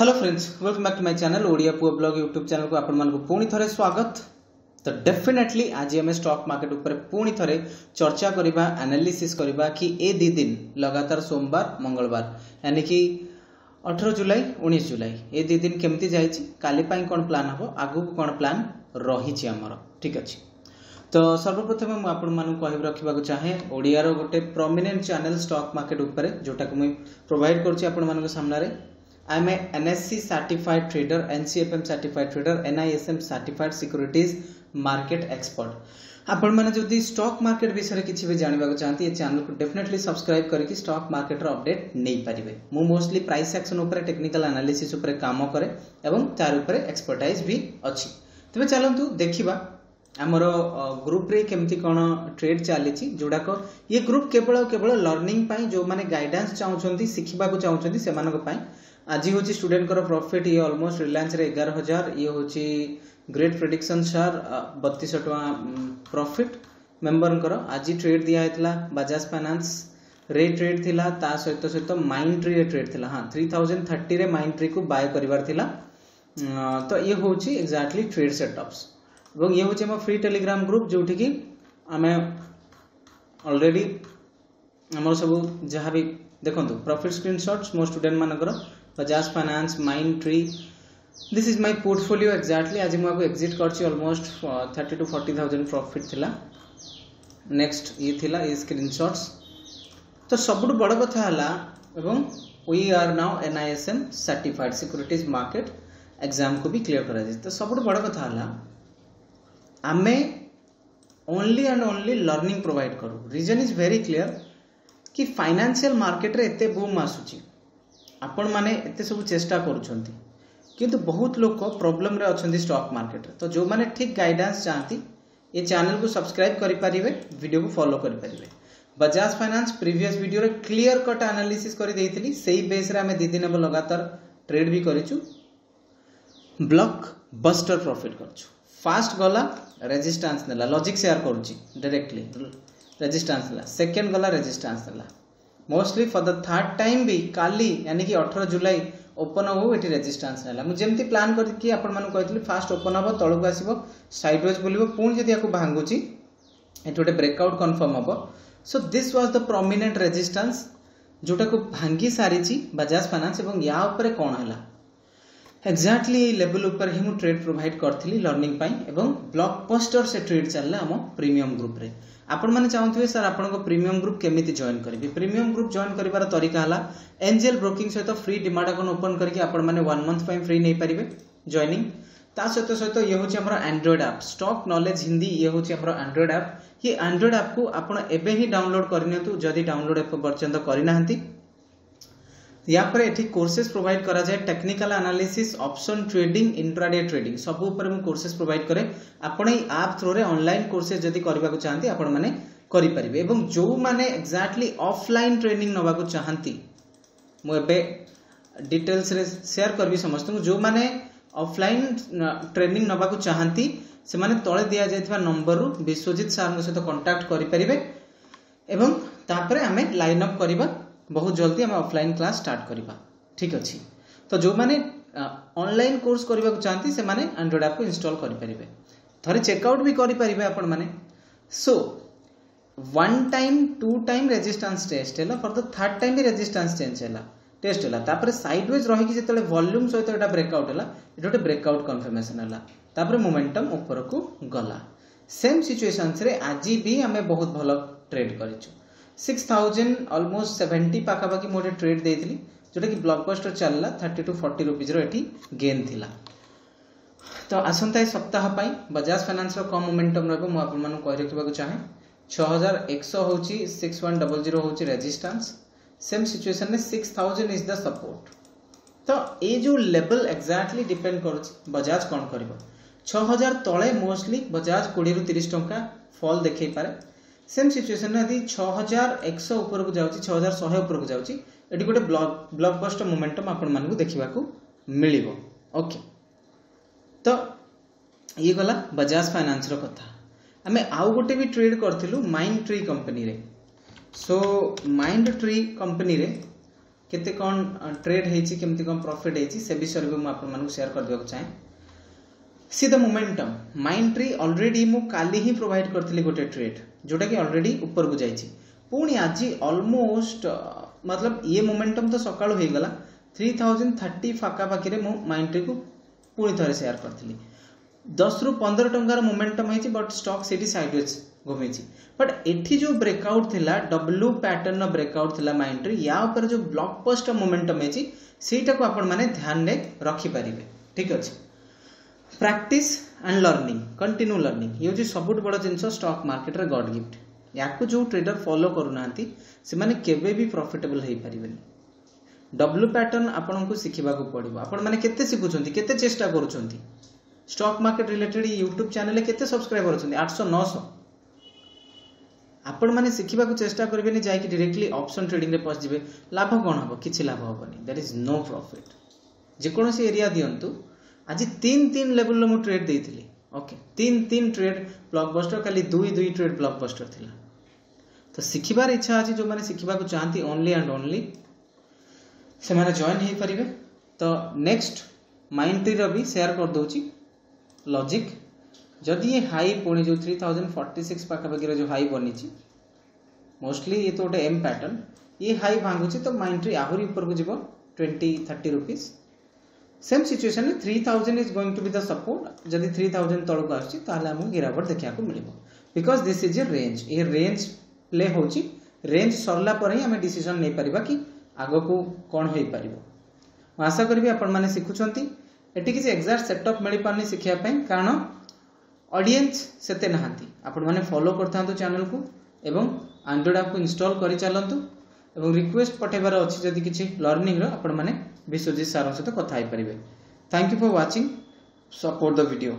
Hello friends welcome back to my channel Odia Pua blog YouTube channel को आपमनको पुणी थरे स्वागत तो डेफिनेटली आज आम स्टक मार्केट उपर पुणी थरे चर्चा करवा एनालिसिस करवा कि ए दी दिन लगातार सोमवार मंगलवार यानी कि अठर जुलाई उन्नीस जुलाई ए दी दिन केमती जाइए काली कौन प्लान हम आगू कौन प्लान रही आमर ठीक अच्छे तो सर्वप्रथम ମୁଁ ଆପଣମାନଙ୍କୁ କହି ରଖିବାକୁ ଚାହେଁ ଓଡ଼ିଆର ଗୋଟେ ପ୍ରମିନେଣ୍ଟ ଚ୍ୟାନେଲ୍ ଷ୍ଟକ୍ ମାର୍କେଟ୍ ଉପରେ ଯେଉଁଟାକୁ ମୁଁ ପ୍ରୋଭାଇଡ଼ କରୁଛି ଆପଣମାନଙ୍କ ସାମ୍ନାରେ I am a NSC certified trader, NCFM certified trader, NISM certified securities market expert. ଆପଣମାନେ ଯଦି ଷ୍ଟକ୍ ମାର୍କେଟ ବିଷୟରେ କିଛି ବି ଜାଣିବାକୁ ଚାହାନ୍ତି ଏ ଚ୍ୟାନେଲକୁ ଡେଫିନେଟଲି ସବସ୍କ୍ରାଇବ୍ କରିକି ଷ୍ଟକ୍ ମାର୍କେଟର ଅପଡେଟ୍ ନେଇପାରିବେ ମୁଁ ମୋଷ୍ଟଲି ପ୍ରାଇସ୍ ଆକ୍ସନ୍ ଉପରେ ଟେକ୍ନିକାଲ ଆନାଲିସିସ୍ ଉପରେ କାମ କରେ ଏବଂ ତାର ଉପରେ ଏକ୍ସପର୍ଟାଇଜ୍ ବି ଅଛି ତେବେ ଚାଲନ୍ତୁ ଦେଖିବା ଆମର ଗ୍ରୁପରେ କେମିତି କ'ଣ ଟ୍ରେଡ୍ ଚାଲିଛି ଯେଉଁଟାକ ଇଏ ଗ୍ରୁପ୍ କେବଳ କେବଳ ଲର୍ଣ୍ଣିଂ ପାଇଁ ଯେଉଁମାନେ ଗାଇଡାନ୍ସ ଚାହୁଁଛନ୍ତି ଶିଖିବାକୁ ଚାହୁଁଛନ୍ତି ସେମାନଙ୍କ ପାଇଁ ଆଜି ହେଉଛି ଷ୍ଟୁଡେଣ୍ଟଙ୍କର ପ୍ରଫିଟ୍ ଇଏ ଅଲମୋଷ୍ଟ ରିଲାଏନ୍ସରେ ଏଗାର ହଜାର ଇଏ ହେଉଛି ଗ୍ରେଟ୍ ପ୍ରେଡିକ୍ସନ୍ ସାର୍ ବତିଶହ ଟଙ୍କା ପ୍ରଫିଟ୍ ମେମ୍ବରଙ୍କର ଆଜି ଟ୍ରେଡ୍ ଦିଆହେଇଥିଲା ବାଜାଜ ଫାଇନାନ୍ସ ରେ ଟ୍ରେଡ୍ ଥିଲା ତା ସହିତ ସହିତ ମାଇଣ୍ଡ ଟ୍ରିରେ ଟ୍ରେଡ୍ ଥିଲା ହଁ ଥ୍ରୀ ଥାଉଜେଣ୍ଡ ଥାର୍ଟିରେ ମାଇଣ୍ଡ ଟ୍ରିକୁ ବାୟ କରିବାର ଥିଲା ତ ଇଏ ହେଉଛି ଏକ୍ଜାକ୍ଟଲି ଟ୍ରେଡ୍ ସେଟଅପ୍ସ ଏବଂ ଇଏ ହେଉଛି ଆମ ଫ୍ରି ଟେଲିଗ୍ରାମ ଗ୍ରୁପ୍ ଯେଉଁଠିକି ଆମେ ଅଲରେଡ଼ି ଆମର ସବୁ ଯାହା ବି ଦେଖନ୍ତୁ ପ୍ରଫିଟ୍ ସ୍କ୍ରିନ୍ସଟ୍ସ ମୋ ଷ୍ଟୁଡେଣ୍ଟମାନଙ୍କର Bajaj Finance Mindtree this is my portfolio exactly आज मुझे एक्जिट कर almost thirty to forty thousand profit थिला नेक्स्ट ये थिला ये स्क्रीनशॉट्स तो सबुठ बड़ कथा है एवं we are now M certified securities market exam को भी क्लीयर कर तो सबुठ बड़ कथा है आम only and only learning provide करूँ रिजन इज भेरी क्लीयर कि फाइनान्सीआल मार्केट रे एत बुम आसूँ आपण माने एते सब चेष्टा करछंती किंतु बहुत लोक प्रॉब्लम रे अछंती स्टॉक मार्केट तो जो मैंने ठीक गाइडेंस चाहती ये चैनल को सब्सक्राइब करि परिबे वीडियो को फॉलो करि बजाज फाइनेंस प्रीवियस वीडियो रे क्लियर कट एनालिसिस करि देथिली सेही बेस रे हमें दिदिन अब लगातार ट्रेड भी करिछु ब्लॉक बस्टर प्रॉफिट करछु फास्ट गला रेजिस्टेंस नेला लॉजिक शेयर करूची डायरेक्टली रेजिस्टेंस नेला सेकंड गला रेजिस्टेंस नेला mostly for the third time भी काली यानी कि अठर जुलाई ଓପନ୍ ହେବ ଏଠି ରେଜିଷ୍ଟାନ୍ସ ନେଲା ମୁଁ ଯେମିତି ପ୍ଲାନ୍ କରିକି ଆପଣମାନଙ୍କୁ କହିଥିଲି ଫାଷ୍ଟ ଓପନ୍ ହେବ ତଳକୁ ଆସିବ ସାଇଡ୍ ୱାଇଜ୍ ବୁଲିବ ପୁଣି ଯଦି ୟାକୁ ଭାଙ୍ଗୁଛି ଏଠି ଗୋଟେ ବ୍ରେକ୍ଆଉଟ୍ କନଫର୍ମ ହେବ so this was the prominent resistance ଯେଉଁଟାକୁ ଭାଙ୍ଗି ସାରିଛି ବାଜାଜ ଫାଇନାନ୍ସ ଏବଂ ୟା ଉପରେ କ'ଣ ହେଲା ଏକ୍ଜାକ୍ଟଲି ଏଇ ଲେବଲ୍ ଉପରେ ହିଁ ମୁଁ ଟ୍ରେଡ୍ ପ୍ରୋଭାଇଡ୍ କରିଥିଲି ଲର୍ଣ୍ଣିଂ ପାଇଁ ଏବଂ ବ୍ଲକ୍ ପୋଷ୍ଟର ସେ ଟ୍ରେଡ୍ ଚାଲିଲା ଆମ ପ୍ରିମିୟମ୍ ଗ୍ରୁପ୍ରେ ଆପଣମାନେ ଚାହୁଁଥିବେ ସାର୍ ଆପଣଙ୍କ ପ୍ରିମିୟମ୍ ଗ୍ରୁପ୍ କେମିତି ଜଏନ୍ କରିବେ ପ୍ରିମିୟମ୍ ଗ୍ରୁପ୍ ଜଏନ୍ କରିବାର ତରିକା ହେଲା ଏନ୍ଜିଏଲ୍ ବ୍ରୋକିଂ ସହିତ ଫ୍ରି ଡିମାଣ୍ଡ ଆକାଉଣ୍ଟ ଓପନ୍ କରିକି ଆପଣମାନେ ୱାନ୍ ମନ୍ଥ ପାଇଁ ଫ୍ରି ନେଇପାରିବେ ଜଏନିଂ ତା ସହିତ ସହିତ ଇଏ ହେଉଛି ଆମର Android app stock knowledge Hindi ଇଏ ହେଉଛି ଆମର ଆଣ୍ଡ୍ରଏଡ଼୍ ଆପ୍ ये आंड्रोइड आपको आप एवं ही डाउनलोड करनी जदि डाउनलोड पर्यटन करना યા પર એઠી courses provide કરાજે technical analysis option trading intraday trading સબ ઉપર કોર્સીસ પ્રોવાઇડ કરે આપણી એપ થ્રુ રે ઓનલાઈન કોર્સીસ જોદી કરીવા કો ચાહંતી આપણ માને કરી પરિબે એવમ જો માને એક્ઝેક્ટલી ઓફલાઈન ટ્રેનિંગ નવા કો ચાહંતી મો એબે ડિટેલ્સ રે શેર કરબી સમસ્ત કો જો માને ઓફલાઈન ટ્રેનિંગ નવા કો ચાહંતી સે માને તળે દિયા જાઈ થા નંબર રૂ વિશ્વજીત સરંગ સથ કોન્ટેક્ટ કરી પરિબે એવમ તાપરે અમે લાઇન અપ કરીબ বহুত জলদি আমা অফলাইন ক্লাস স্টার্ট করিবা ঠিক আছে তো জো মানে অনলাইন কোর্স করিবা কো চানতি সে মানে অ্যান্ড্রॉइड অ্যাপ কো ইনস্টল করি পারিবে থরি চেক আউট বি করি পারিবে আপন মানে so one time two time resistance test হেলা ফর দা থার্ড টাইম বি রেজিস্ট্যান্স চেঞ্জ হেলা টেস্ট হেলা তাপরে সাইডওয়েজ রইকি যেতেলে ভলিউম সৈতে এটা ব্রেকআউট হেলা এটা ব্রেকআউট কনফার্মেশন হেলা তাপরে মোমেন্টাম উপর কো গলা সেম সিচুয়েশনস রে আজি বি আমি বহুত ভাল ট্রেড করিছি सिक्स थाउजेंड अलमोस्ट सेवेन्टी पाखापाखि मुझे ट्रेड दे जोटा कि ब्लकबस्टर चलना थर्टी टू फर्टी रुपीज रि गेन थिला तो आसंता सप्ताह पर बजाज फाइनान्स कम मोमेंटम रोक मुझे कही रखा चाहे छःहजार एकश हूँ सिक्स वन डबल जीरो हूँ resistance same situation six thousand is the support तो ये जो लेवल एक्जाक्टली डिपेंड कर बजाज कौन कर छः हजार तले मोस्टली बजाज कोड़े तीस टाँह फल देखे पाए सेम सिचुएसन यदि छःार एक सौ ऊपर शहे उपरक जाए गोटे ब्लॉक ब्लक बस्ट मोमेटम आपण देखा मिल ओके तो ये गला बजाज फाइनान्स रहा आम आउ गोटे भी ट्रेड करूँ माइंड ट्री कंपनी रे सो माइंड ट्री कंपनी रे के कौन ट्रेड होती कम प्रफिट होती से विषय भी मुझे आपको सेयार कर देखा चाहे see the momentum Mindtree already ମୁଁ କାଲି ହିଁ ପ୍ରୋଭାଇଡ଼ କରିଥିଲି ଗୋଟେ ଟ୍ରେଟ୍ ଯେଉଁଟାକି ଅଲରେଡ଼ି ଉପରକୁ ଯାଇଛି ପୁଣି ଆଜି ଅଲମୋଷ୍ଟ ମତଲବ ଇଏ ମୋମେଣ୍ଟମ୍ ତ ସକାଳୁ ହେଇଗଲା ଥ୍ରୀ ଥାଉଜେଣ୍ଡ ଥାର୍ଟି ପାଖାପାଖିରେ ମୁଁ ମାଇଣ୍ଡ ଟ୍ରିକୁ ପୁଣି ଥରେ ସେୟାର କରିଥିଲି ଦଶରୁ ପନ୍ଦର ଟଙ୍କାର ମୋମେଣ୍ଟମ୍ ହେଇଛି ବଟ୍ ଷ୍ଟକ୍ ସେଠି ସାଇଡ଼୍ୱେଜ୍ ଘୁମିଛି ବଟ୍ ଏଠି ଯେଉଁ ବ୍ରେକଆଉଟ୍ ଥିଲା ଡବ୍ଲୁ ପ୍ୟାଟର୍ନର ବ୍ରେକଆଉଟ୍ ଥିଲା ମାଇଣ୍ଡ ଟ୍ରି ୟା ଉପରେ ଯେଉଁ ବ୍ଲକ୍ ପୋଷ୍ଟର ମୋମେଣ୍ଟମ୍ ହେଇଛି ସେଇଟାକୁ ଆପଣମାନେ ଧ୍ୟାନରେ ରଖିପାରିବେ ଠିକ୍ ଅଛି practice and learning continue learning ଇଏ ହେଉଛି ସବୁଠୁ ବଡ଼ ଜିନିଷ ଷ୍ଟକ୍ ମାର୍କେଟରେ ଗଡ଼ ଗିଫ୍ଟ ୟାକୁ ଯେଉଁ ଟ୍ରେଡ଼ର୍ ଫଲୋ କରୁନାହାନ୍ତି ସେମାନେ କେବେ ବି ପ୍ରଫିଟେବଲ୍ ହୋଇପାରିବେନି ଡବ୍ଲୁ ପ୍ୟାଟର୍ନ ଆପଣଙ୍କୁ ଶିଖିବାକୁ ପଡ଼ିବ ଆପଣମାନେ କେତେ ଶିଖୁଛନ୍ତି କେତେ ଚେଷ୍ଟା କରୁଛନ୍ତି ଷ୍ଟକ୍ ମାର୍କେଟ ରିଲେଟେଡ୍ ୟୁଟ୍ୟୁବ୍ ଚ୍ୟାନେଲ୍ରେ କେତେ ସବସ୍କ୍ରାଇବର କରୁଛନ୍ତି ଆଠଶହ ନଅଶହ ଆପଣମାନେ ଶିଖିବାକୁ ଚେଷ୍ଟା କରିବେନି ଯାଇକି ଡିରେକ୍ଟଲି ଅପସନ୍ ଟ୍ରେଡିଂରେ ପଶିଯିବେ ଲାଭ କ'ଣ ହେବ କିଛି ଲାଭ ହେବନି ଦ୍ୟାଟ୍ ଇଜ୍ ନୋ ପ୍ରଫିଟ୍ ଯେକୌଣସି ଏରିଆ ଦିଅନ୍ତୁ आज तीन तीन लेवल मुझे ट्रेड दे थी ओके तीन तीन ट्रेड ब्लॉकबस्टर खाली दुई दुई ट्रेड ब्लॉकबस्टर थिला तो शिखबार इच्छा अच्छे जो मैंने शिखा चाहती ओनली एंड ओनली से मैंने जॉइन हो पारे तो नेक्स्ट माइंड ट्री भी सेयार करदे लॉजिक जदि ये हाई पुणी जो थ्री थाउजेंड फर्टी सिक्स पाखापाखी जो हाई बनी मोस्टली ये तो गोटे एम पैटर्न ये हाई भांगुच्छी तो माइंड ट्री आहरी ऊपर को twenty thirty rupees same situation three thousand is going to be the support जब थ्री थाउजेंड तौक आसमु गिरावट देखा मिले because this is a range ये रेंज प्ले होछि रेंज सरला ही आम डिसीजन नहीं पार कि आग को कौन हो पार आशा करी आपण माने सिखुछंती एटी किसी एक्जाक्ट सेटअप मिल पार नहीं शिखापी कारण अडियन्स से ना आपण मैंने फलो कर चेल को एवं आंड्रोइड आप इनस्टल कर चलतु এবং ରିକ୍ୱେଷ୍ଟ ପଠାଇବାର ଅଛି ଯଦି କିଛି ଲର୍ଣ୍ଣିଂର ଆପଣମାନେ ବିଶ୍ୱଜିତ ସାର୍ଙ୍କ ସହିତ କଥା ହୋଇପାରିବେ thank you for watching support the video